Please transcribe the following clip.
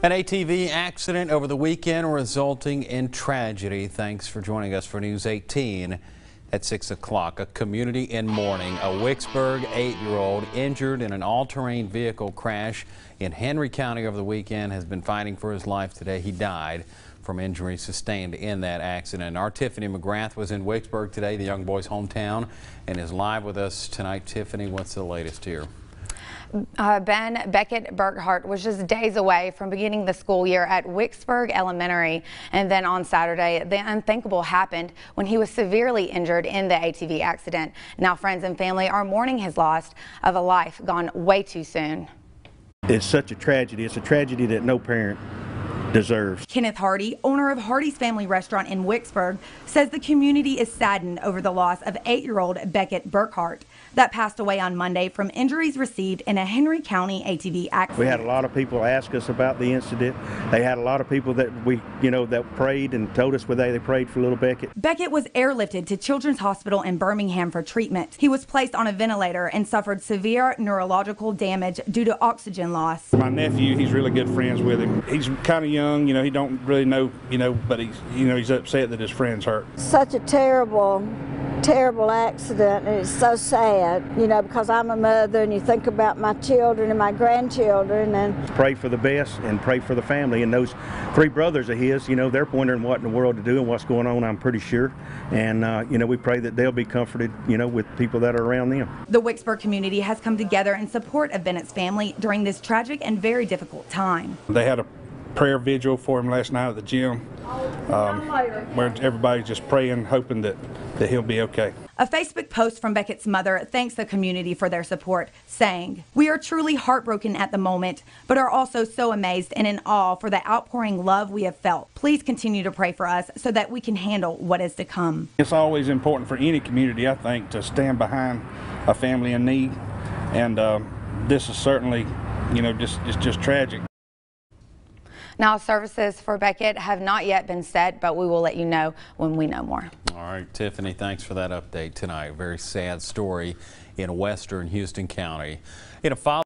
An ATV accident over the weekend resulting in tragedy. Thanks for joining us for News 18 at 6 o'clock. A community in mourning. A Wicksburg eight-year-old injured in an all-terrain vehicle crash in Henry County over the weekend has been fighting for his life today. He died from injuries sustained in that accident. Our Tiffany McGrath was in Wicksburg today, the young boy's hometown, and is live with us tonight. Tiffany, what's the latest here? Uh, ben Beckett Burkhart was just days away from beginning the school year at Wicksburg Elementary. And then on Saturday, the unthinkable happened when he was severely injured in the ATV accident. Now friends and family are mourning his loss of a life gone way too soon. It's such a tragedy. It's a tragedy that no parent deserves. Kenneth Hardy, owner of Hardy's Family Restaurant in Wicksburg, says the community is saddened over the loss of eight-year-old Beckett Burkhart that passed away on Monday from injuries received in a Henry County ATV accident. We had a lot of people ask us about the incident. They had a lot of people that we, you know, that prayed and told us where they, they prayed for little Beckett. Beckett was airlifted to Children's Hospital in Birmingham for treatment. He was placed on a ventilator and suffered severe neurological damage due to oxygen loss. My nephew, he's really good friends with him. He's kind of young, you know, he don't really know, you know, but he's, you know, he's upset that his friend's hurt. Such a terrible terrible accident and it's so sad, you know, because I'm a mother and you think about my children and my grandchildren and pray for the best and pray for the family and those three brothers of his, you know, they're wondering what in the world to do and what's going on, I'm pretty sure. And uh, you know, we pray that they'll be comforted, you know, with people that are around them. The Wicksburg community has come together in support of Beckett's family during this tragic and very difficult time. They had a prayer vigil for him last night at the gym, um, where everybody's just praying, hoping that, that he'll be okay. A Facebook post from Beckett's mother thanks the community for their support, saying, We are truly heartbroken at the moment, but are also so amazed and in awe for the outpouring love we have felt. Please continue to pray for us so that we can handle what is to come. It's always important for any community, I think, to stand behind a family in need. And uh, this is certainly, you know, just, just, just tragic. Now, services for Beckett have not yet been set, but we will let you know when we know more. All right, Tiffany, thanks for that update tonight. Very sad story in western Houston County. In a follow